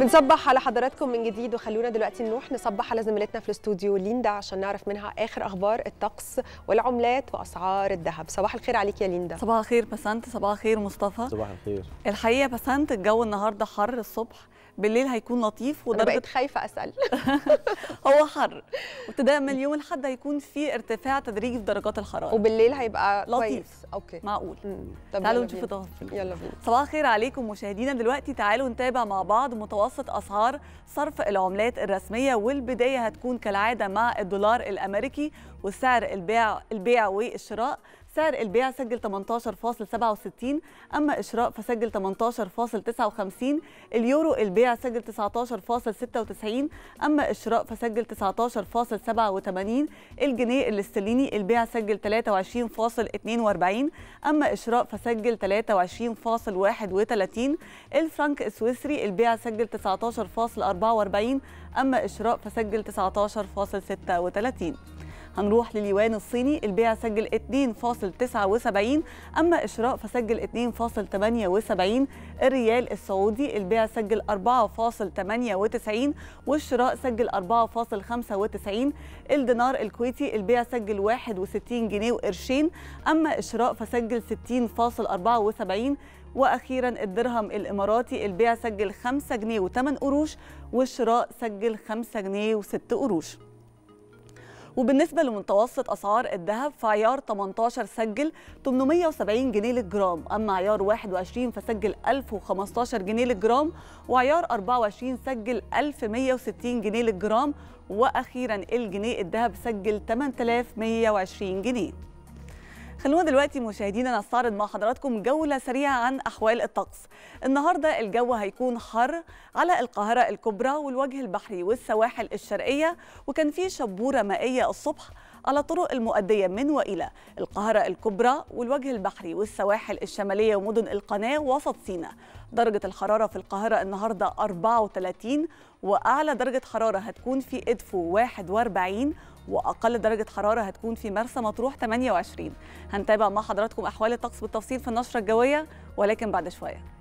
بنصبح على حضراتكم من جديد وخلونا دلوقتي نروح نصبح على زميلتنا في الاستوديو ليندا عشان نعرف منها آخر أخبار الطقس والعملات وأسعار الذهب. صباح الخير عليك يا ليندا. صباح الخير بسنت صباح الخير مصطفى. صباح الخير. الحقيقة بسنت الجو النهارده حر الصبح بالليل هيكون لطيف أنا ودرجة بقيت خايفة أسأل. هو حر. وابتداء من اليوم الأحد هيكون في ارتفاع تدريجي في درجات الحرارة. وبالليل هيبقى لطيف. كويس. OK. معقول. طب تعالوا نشوف. التفاصيل. يلا بينا. صباح الخير عليكم مشاهدينا دلوقتي. تعالوا نتابع مع بعض متوسط أسعار صرف العملات الرسمية والبداية هتكون كالعادة مع الدولار الأمريكي وسعر البيع البيع والشراء. سعر البيع سجل 18.67 أما الشراء فسجل 18.59 اليورو البيع سجل 19.96 أما الشراء فسجل 19.87 الجنيه الاسترليني البيع سجل 23.42 أما الشراء فسجل 23.31 الفرنك السويسري البيع سجل 19.44 أما الشراء فسجل 19.36 هنروح لليوان الصيني البيع سجل 2.79 أما الشراء فسجل 2.78 الريال السعودي البيع سجل 4.98 والشراء سجل 4.95 الدينار الكويتي البيع سجل 61 جنيه وقرشين أما الشراء فسجل 60.74 وأخيرا الدرهم الإماراتي البيع سجل 5 جنيه و8 قروش والشراء سجل 5 جنيه و6 قروش. وبالنسبة لمتوسط أسعار الذهب فعيار 18 سجل 870 جنيه للجرام أما عيار 21 فسجل 1015 جنيه للجرام وعيار 24 سجل 1160 جنيه للجرام وأخيرا الجنيه الذهب سجل 8120 جنيه. خلونا دلوقتي مشاهدينا نستعرض مع حضراتكم جولة سريعة عن أحوال الطقس. النهاردة الجو هيكون حر على القاهرة الكبرى والوجه البحري والسواحل الشرقية وكان في شبورة مائية الصبح على طرق المؤدية من وإلى القاهرة الكبرى والوجه البحري والسواحل الشمالية ومدن القناة وسط سيناء. درجة الحرارة في القاهرة النهاردة 34 وأعلى درجة حرارة هتكون في إدفو 41 وأقل درجة حرارة هتكون في مرسى مطروح 28 هنتابع مع حضراتكم أحوال الطقس بالتفصيل في النشرة الجوية ولكن بعد شوية.